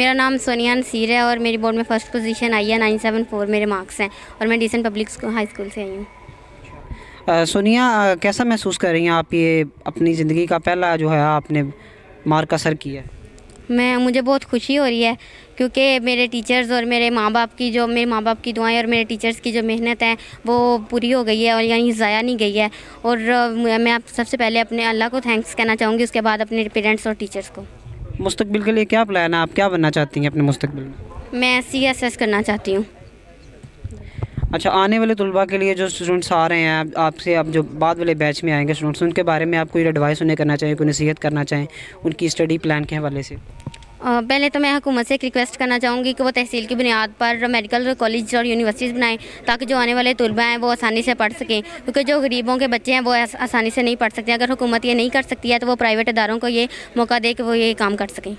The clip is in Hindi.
मेरा नाम सोनिया नसीर है और मेरी बोर्ड में फ़र्स्ट पोजीशन आई है नाइन सेवन फोर मेरे मार्क्स हैं और मैं डिसेंट पब्लिक हाई स्कूल से आई हूँ। सोनिया कैसा महसूस कर रही हैं आप ये अपनी ज़िंदगी का पहला जो है आपने मार्क असर किया? है मैं मुझे बहुत खुशी हो रही है क्योंकि मेरे टीचर्स और मेरे माँ बाप की जो मेरे माँ बाप की दुआएँ और मेरे टीचर्स की जो मेहनत है वो पूरी हो गई है और यानी ज़ाया नहीं गई है। और मैं आप सबसे पहले अपने अल्लाह को थैंक्स कहना चाहूँगी उसके बाद अपने पेरेंट्स और टीचर्स को। मुस्तकबिल के लिए क्या प्लान है? आप क्या बनना चाहती हैं अपने मुस्तबिल में? मैं सी एस एस करना चाहती हूँ। अच्छा आने वाले तलबा के लिए जो स्टूडेंट्स आ रहे हैं आपसे आप जो बाद वाले बैच में आएँगे स्टूडेंट्स उनके बारे में आप कोई एडवाइस उन्हें करना चाहिए कोई नसीहत करना चाहें उनकी स्टडी प्लान के हवाले से? पहले तो मैं हुकूमत से एक रिक्वेस्ट करना चाहूँगी कि वो तहसील की बुनियाद पर मेडिकल कॉलेज और यूनिवर्सिटीज़ बनाएँ, ताकि जो आने वाले तलबा हैं वो आसानी से पढ़ सकें। क्योंकि जो गरीबों के बच्चे हैं वो आसानी से नहीं पढ़ सकते। अगर हुकूमत ये नहीं कर सकती है तो वो प्राइवेट इदारों को ये मौका दे कि वो ये काम कर सकें।